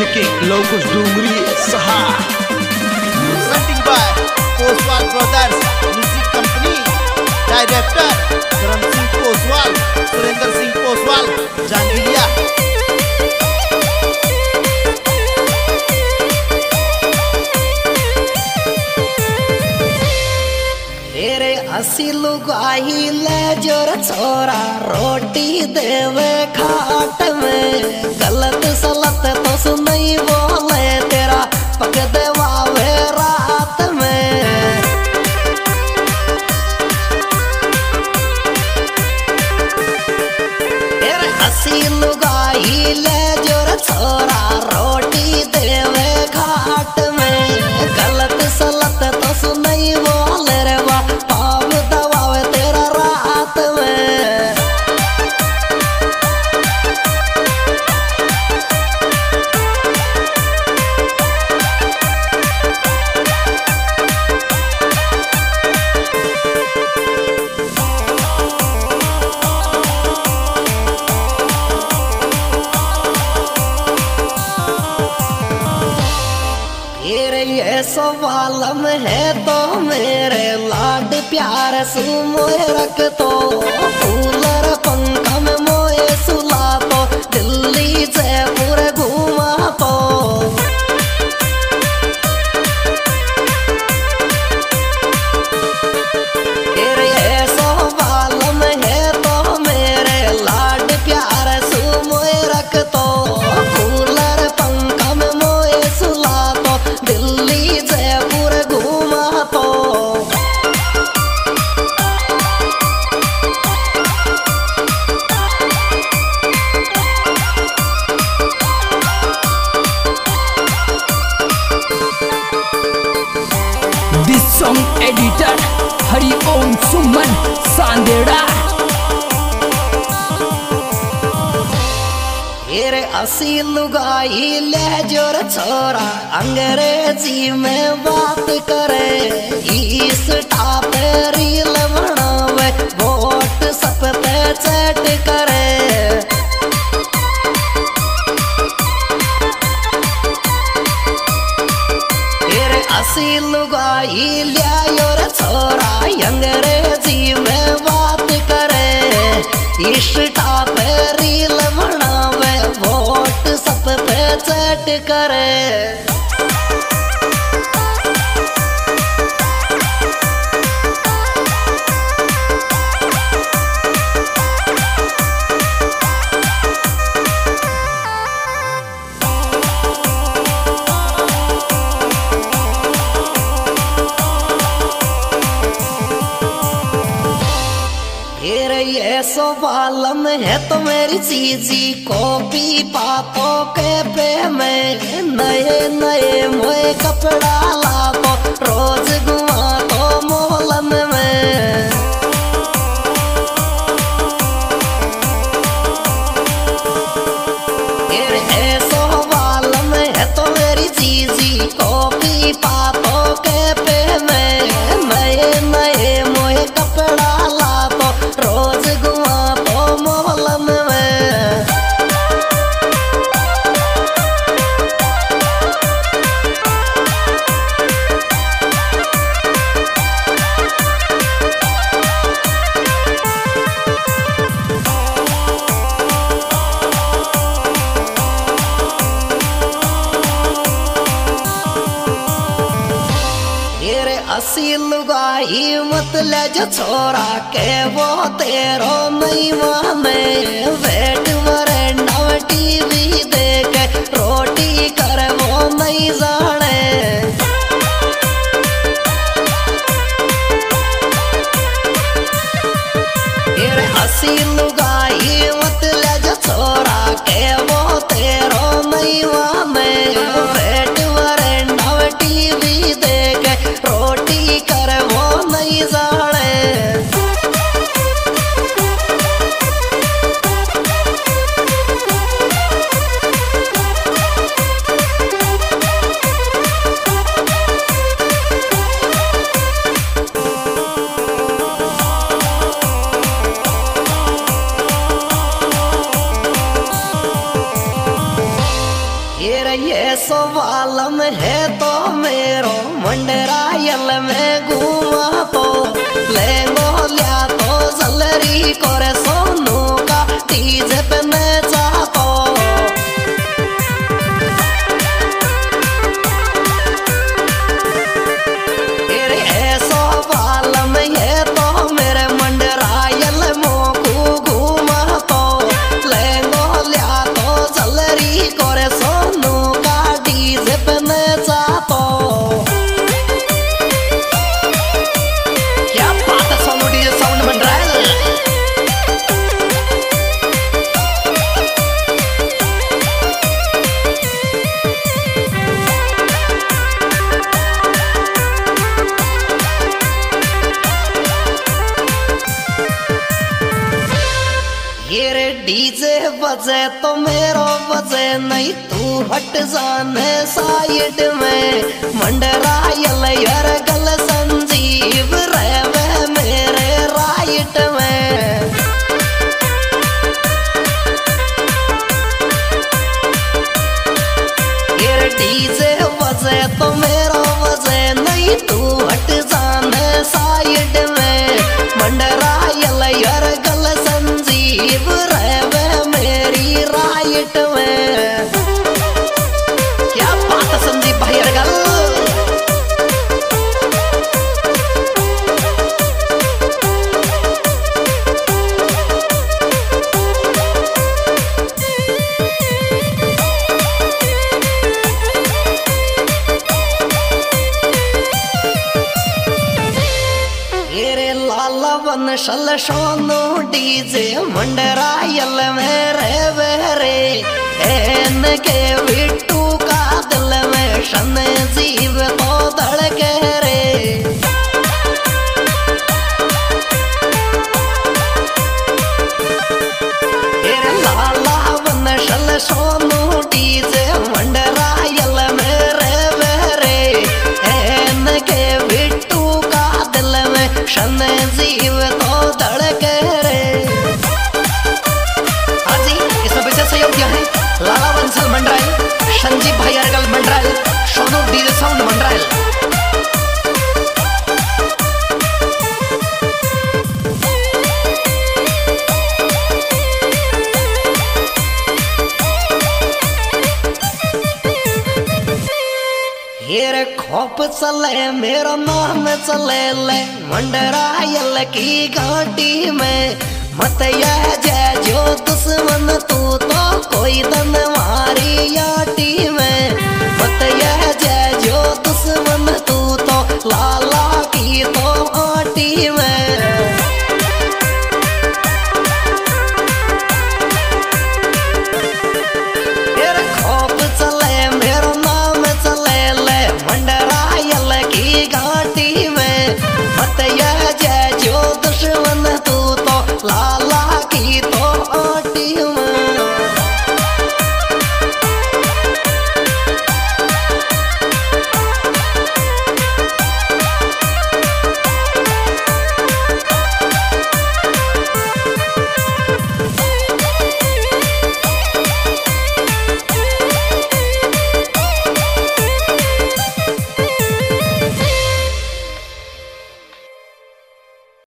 जिके लोकस डुंगरी सहा। Setting by Koswal brothers music company director Karan Singh Koswal Surendra Singh Koswal जानिलिया तेरे गाही ले ज़ोर छोरा रोटी देवे खाट में। गलत सलत तो सुनई बोले प्यार सु रख तो फूलर तेरे असी लुगाई ले ज़ोर छोरा अंग्रेज़ी में बात करे। इस छोरा अंग्रेज़ी में बात करे। इष्टा करे। तेरे बालम है तो मेरी चीजी कॉपी पापो के पे में। नए नए मोए कपड़ा ला छोरा के वो तेरो नहीं मैं वेट ये रे ये सवाल में है तो मेरो मंडरायल में घूमा तो लेंगो लिया तो जलरी करे सोनू का। तीज पे डीजे बजे तो मेरो बजे नहीं, तू हट जाने साइड में। मंडरायल यार गल संजीव रहवे मेरे राइट में। डीजे बजे तो मेरो बजे नहीं, तू हट जाने साइड में। मंडरायल गल संजीव शोनो डीजे मंडरा यल मेरे वेरे एन के विट्टू का दिल में शन जीव तो धड़के रे। ला ला वन शल मंडरायल संजीव भाई अरगल मंडरायल सोनू डीजे साउंड मंडरायल हेरे खोप चले, मेरा नाम चले ले, मंडरायल की घाटी में। मतया जय जो दुश्मन तू तो कोई दन मारी या टीम